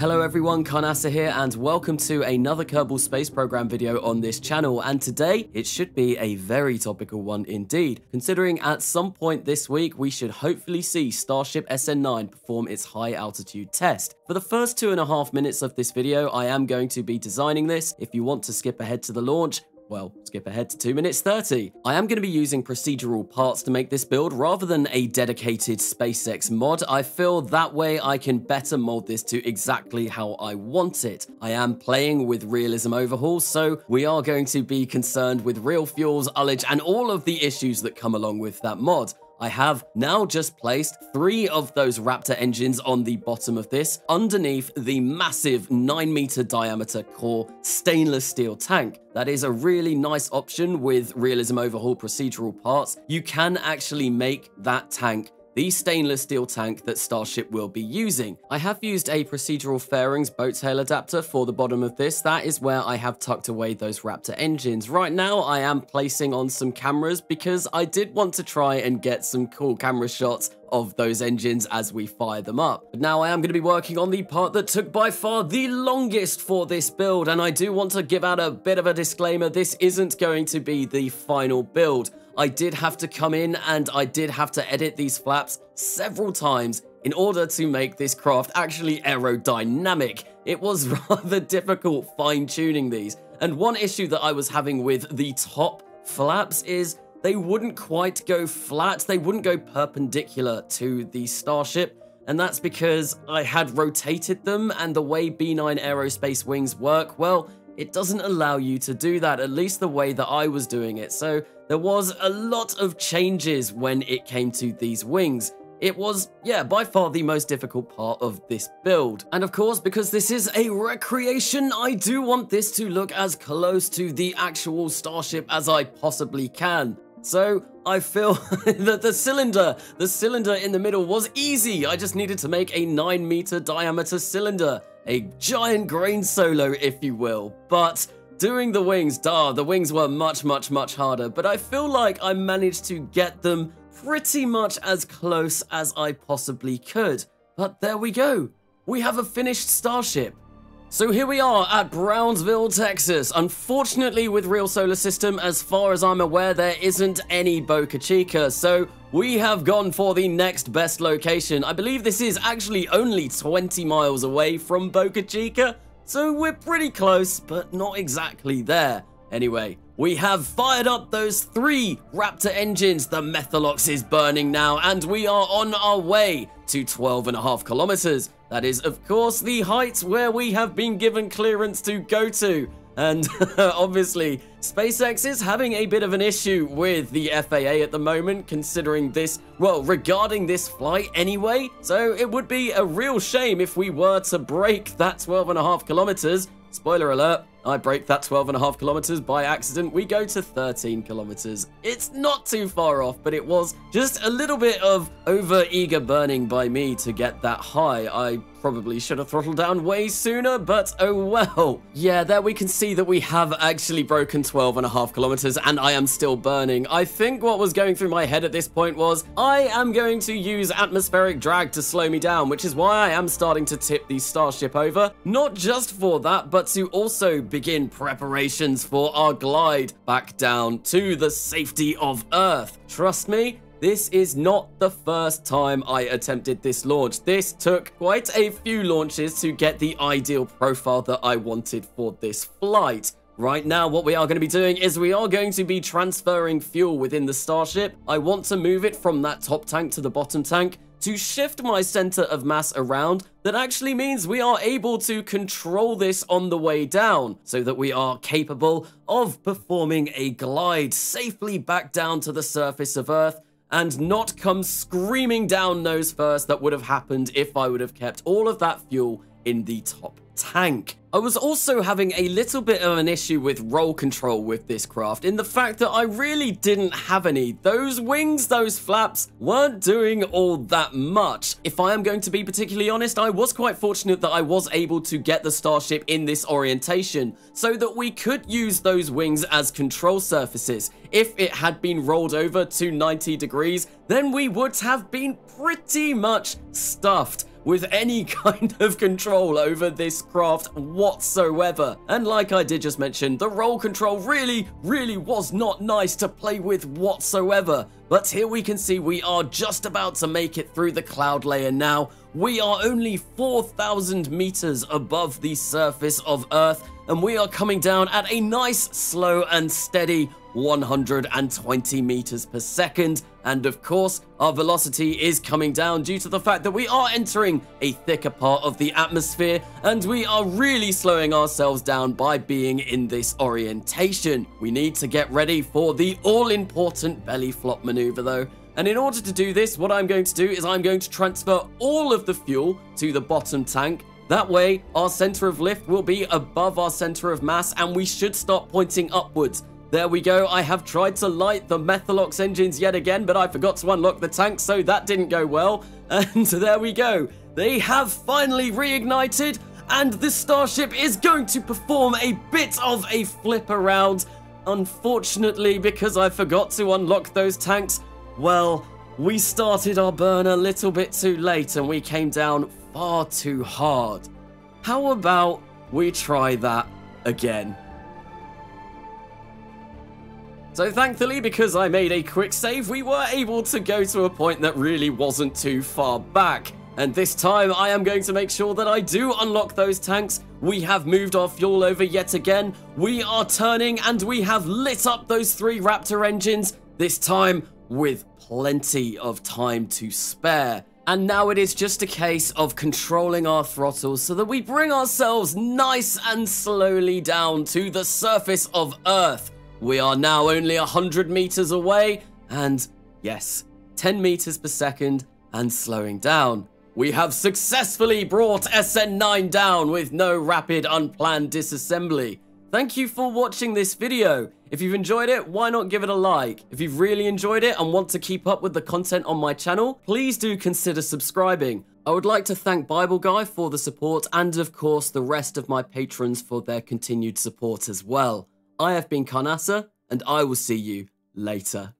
Hello everyone, Carnasa here and welcome to another Kerbal Space Program video on this channel. And today it should be a very topical one indeed, considering at some point this week we should hopefully see Starship SN9 perform its high altitude test. For the first two and a half minutes of this video I am going to be designing this, if you want to skip ahead to the launch, well, skip ahead to 2 minutes 30. I am going to be using procedural parts to make this build rather than a dedicated SpaceX mod. I feel that way I can better mold this to exactly how I want it. I am playing with realism overhauls, so we are going to be concerned with real fuels, ullage, and all of the issues that come along with that mod. I have now just placed three of those Raptor engines on the bottom of this, underneath the massive 9 meter diameter core stainless steel tank. That is a really nice option with Realism Overhaul procedural parts. You can actually make that tank the stainless steel tank that Starship will be using. I have used a procedural fairings boat tail adapter for the bottom of this. That is where I have tucked away those Raptor engines. Right now, I am placing on some cameras because I did want to try and get some cool camera shots of those engines as we fire them up. But now I am going to be working on the part that took by far the longest for this build, and I do want to give out a bit of a disclaimer. This isn't going to be the final build. I did have to come in and I did have to edit these flaps several times in order to make this craft actually aerodynamic. It was rather difficult fine-tuning these. And one issue that I was having with the top flaps is they wouldn't quite go flat, they wouldn't go perpendicular to the Starship, and that's because I had rotated them, and the way B9 aerospace wings work, well, it doesn't allow you to do that, at least the way that I was doing it. So there was a lot of changes when it came to these wings. It was, yeah, by far the most difficult part of this build. And of course, because this is a recreation, I do want this to look as close to the actual Starship as I possibly can. So I feel that the cylinder, the cylinder in the middle was easy. I just needed to make a 9 meter diameter cylinder a giant grain solo, if you will. But doing the wings, duh, the wings were much, much, much harder. But I feel like I managed to get them pretty much as close as I possibly could. But there we go. We have a finished Starship. So here we are at Brownsville, Texas. Unfortunately, with Real Solar System, as far as I'm aware, there isn't any Boca Chica. So we have gone for the next best location. I believe this is actually only 20 miles away from Boca Chica. So we're pretty close, but not exactly there. Anyway, we have fired up those three Raptor engines. The Methalox is burning now, and we are on our way to 12 and a half kilometers. That is, of course, the height where we have been given clearance to go to. And obviously, SpaceX is having a bit of an issue with the FAA at the moment, considering this, well, regarding this flight anyway. So it would be a real shame if we were to break that 12 and a half kilometers. Spoiler alert, I break that 12 and a half kilometers by accident. We go to 13 kilometers. It's not too far off, but it was just a little bit of over eager burning by me to get that high. I Probably should have throttled down way sooner, but oh well. Yeah, there we can see that we have actually broken 12 and a half kilometers and I am still burning. I think what was going through my head at this point was, I am going to use atmospheric drag to slow me down, which is why I am starting to tip the Starship over. Not just for that, but to also begin preparations for our glide back down to the safety of Earth. Trust me, this is not the first time I attempted this launch. This took quite a few launches to get the ideal profile that I wanted for this flight. Right now, what we are going to be doing is we are going to be transferring fuel within the Starship. I want to move it from that top tank to the bottom tank to shift my center of mass around that actually means we are able to control this on the way down so that we are capable of performing a glide safely back down to the surface of Earth and not come screaming down nose first that would have happened if I would have kept all of that fuel in the top tank. I was also having a little bit of an issue with roll control with this craft in the fact that I really didn't have any. Those wings, those flaps weren't doing all that much. If I am going to be particularly honest, I was quite fortunate that I was able to get the Starship in this orientation so that we could use those wings as control surfaces. If it had been rolled over to 90 degrees, then we would have been pretty much stuffed with any kind of control over this craft whatsoever. And like I did just mention, the roll control really, really was not nice to play with whatsoever. But here we can see we are just about to make it through the cloud layer now. We are only 4,000 meters above the surface of Earth, and we are coming down at a nice, slow, and steady 120 meters per second. And of course, our velocity is coming down due to the fact that we are entering a thicker part of the atmosphere and we are really slowing ourselves down by being in this orientation. We need to get ready for the all-important belly flop maneuver though. And in order to do this, what I'm going to do is I'm going to transfer all of the fuel to the bottom tank that way, our center of lift will be above our center of mass and we should start pointing upwards. There we go. I have tried to light the Methalox engines yet again, but I forgot to unlock the tank, so that didn't go well. And there we go. They have finally reignited, and this Starship is going to perform a bit of a flip around. Unfortunately, because I forgot to unlock those tanks, well, we started our burn a little bit too late and we came down far too hard. How about we try that again? So thankfully, because I made a quick save, we were able to go to a point that really wasn't too far back. And this time, I am going to make sure that I do unlock those tanks. We have moved our fuel over yet again. We are turning and we have lit up those three Raptor engines, this time with plenty of time to spare. And now it is just a case of controlling our throttles so that we bring ourselves nice and slowly down to the surface of Earth. We are now only 100 meters away, and yes, 10 meters per second and slowing down. We have successfully brought SN9 down with no rapid unplanned disassembly. Thank you for watching this video. If you've enjoyed it, why not give it a like? If you've really enjoyed it and want to keep up with the content on my channel, please do consider subscribing. I would like to thank Bible Guy for the support and of course the rest of my patrons for their continued support as well. I have been Carnasa, and I will see you later.